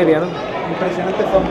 Impresionante fondo.